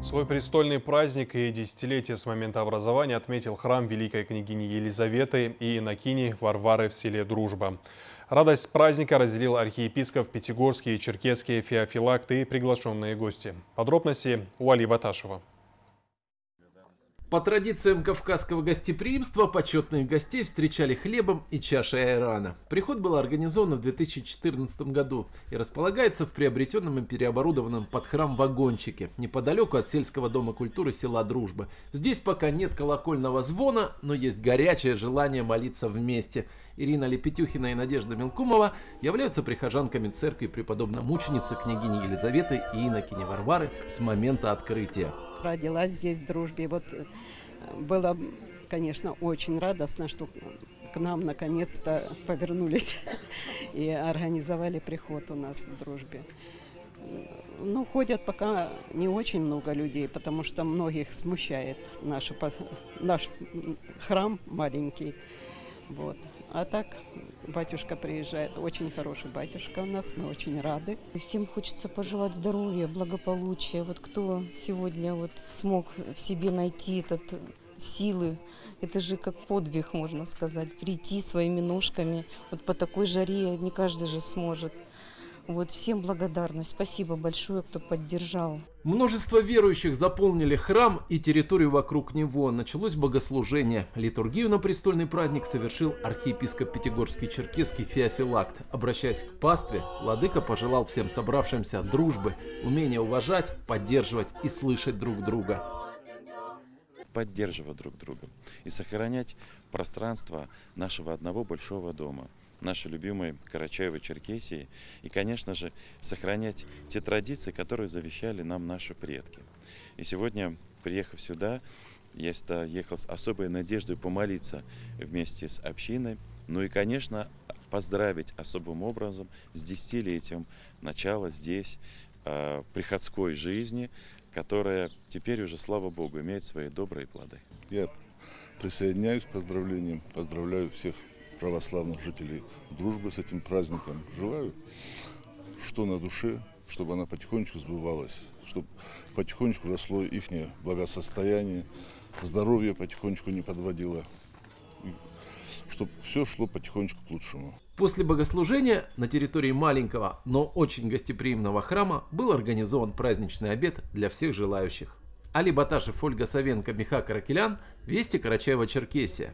Свой престольный праздник и десятилетие с момента образования отметил храм Великой княгини Елизаветы и Инокини Варвары в селе Дружба. Радость праздника разделил архиепископ Пятигорский и Черкесский Феофилакт и приглашенные гости. Подробности у Али Баташева. По традициям кавказского гостеприимства почетных гостей встречали хлебом и чашей айрана. Приход был организован в 2014 году и располагается в приобретенном и переоборудованном под храм вагончике, неподалеку от сельского дома культуры села Дружба. Здесь пока нет колокольного звона, но есть горячее желание молиться вместе. Ирина Лепетюхина и Надежда Мелкумова являются прихожанками церкви преподобной мученицы княгини Елизаветы и инокини Варвары с момента открытия родилась здесь в дружбе. Вот э, было, конечно, очень радостно, что к нам наконец-то повернулись и организовали приход у нас в дружбе. Ну, ходят пока не очень много людей, потому что многих смущает наш, наш храм маленький. Вот. А так батюшка приезжает, очень хороший батюшка у нас, мы очень рады. Всем хочется пожелать здоровья, благополучия. Вот кто сегодня вот смог в себе найти этот силы, это же как подвиг, можно сказать, прийти своими ножками. Вот по такой жаре не каждый же сможет. Вот всем благодарность. Спасибо большое, кто поддержал. Множество верующих заполнили храм и территорию вокруг него. Началось богослужение. Литургию на престольный праздник совершил архиепископ Пятигорский Черкесский Феофилакт. Обращаясь к пастве, владыка пожелал всем собравшимся дружбы, умения уважать, поддерживать и слышать друг друга поддерживать друг друга и сохранять пространство нашего одного большого дома нашей любимой Карачаево-Черкесии и, конечно же, сохранять те традиции, которые завещали нам наши предки. И сегодня, приехав сюда, я сюда ехал с особой надеждой помолиться вместе с общиной, ну и, конечно, поздравить особым образом с десятилетием начала здесь э, приходской жизни, которая теперь уже, слава Богу, имеет свои добрые плоды. Я присоединяюсь к поздравлениям, поздравляю всех православных жителей дружбы с этим праздником. Желаю, что на душе, чтобы она потихонечку сбывалась, чтобы потихонечку росло их благосостояние, здоровье потихонечку не подводило, чтобы все шло потихонечку к лучшему. После богослужения на территории маленького, но очень гостеприимного храма был организован праздничный обед для всех желающих. Али Баташев, Ольга Савенко, Миха Каракелян, Вести Карачаева-Черкесия.